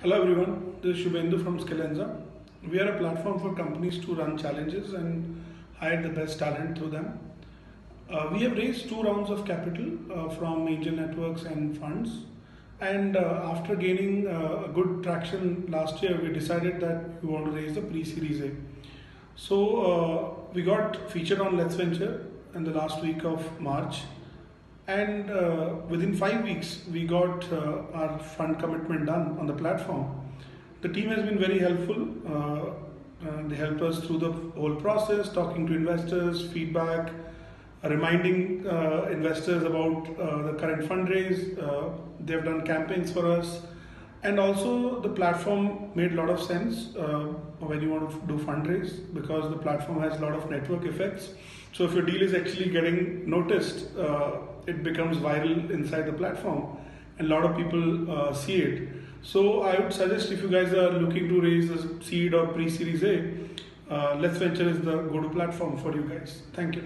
Hello everyone, this is Shubhendu from Skillenza. We are a platform for companies to run challenges and hire the best talent through them. Uh, we have raised two rounds of capital uh, from angel networks and funds. And uh, after gaining uh, a good traction last year, we decided that we want to raise the pre-series A. So uh, we got featured on LetsVenture in the last week of March and uh, within five weeks we got uh, our fund commitment done on the platform. The team has been very helpful. Uh, they helped us through the whole process talking to investors feedback reminding uh, investors about uh, the current fundraise. Uh, they've done campaigns for us and also the platform made a lot of sense when you want to do fundraise because the platform has a lot of network effects so if your deal is actually getting noticed it becomes viral inside the platform and a lot of people uh, see it. So I would suggest if you guys are looking to raise a seed or pre-series A, uh, LetsVenture is the go-to platform for you guys. Thank you.